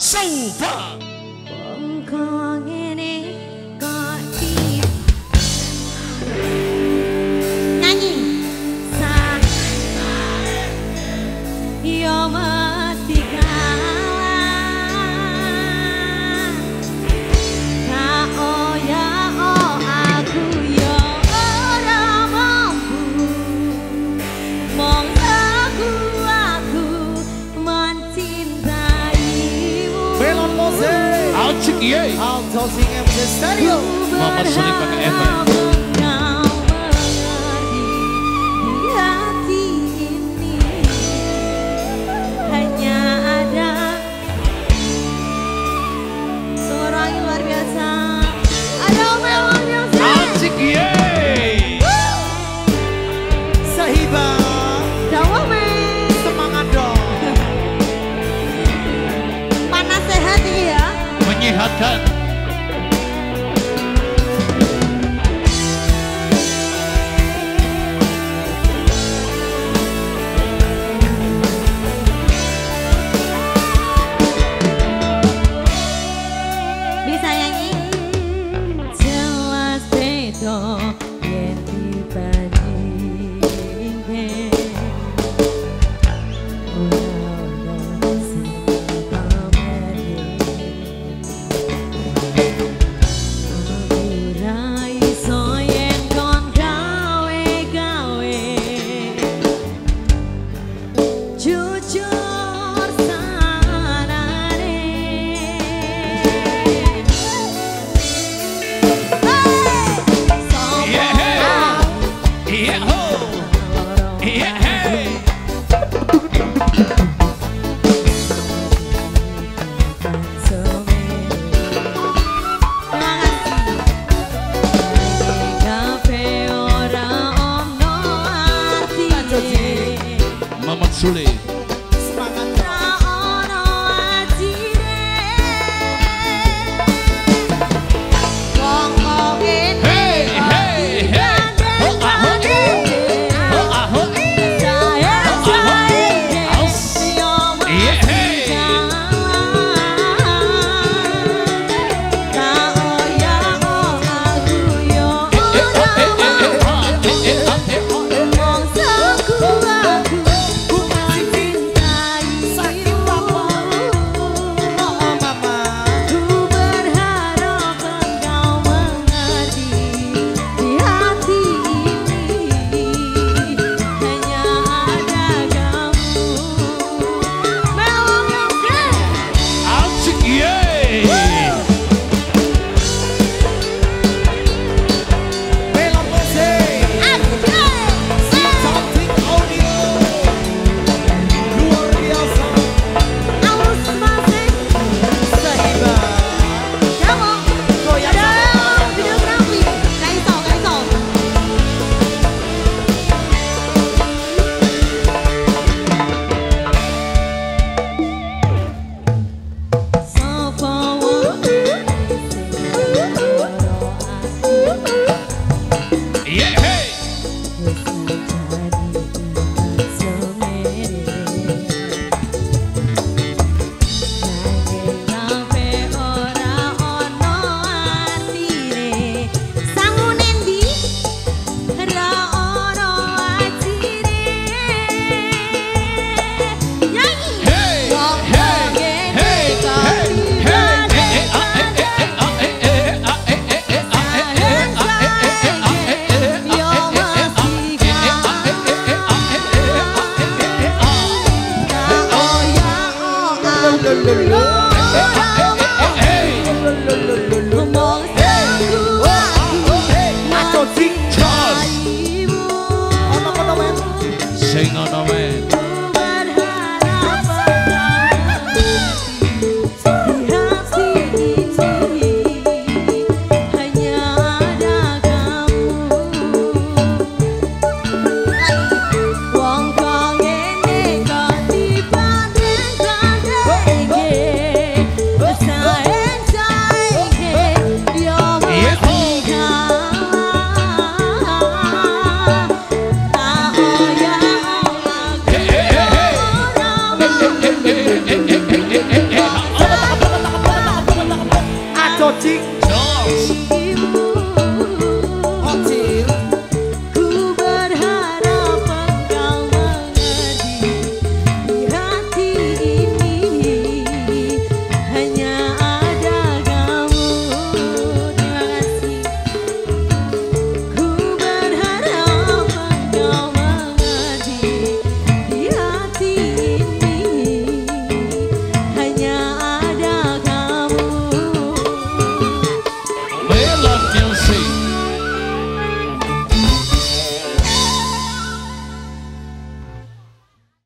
So. Nyanyi Sa Yoma Cik Yey. Alto sing MJ Stereo. Mama Sonic. cut. Soleil.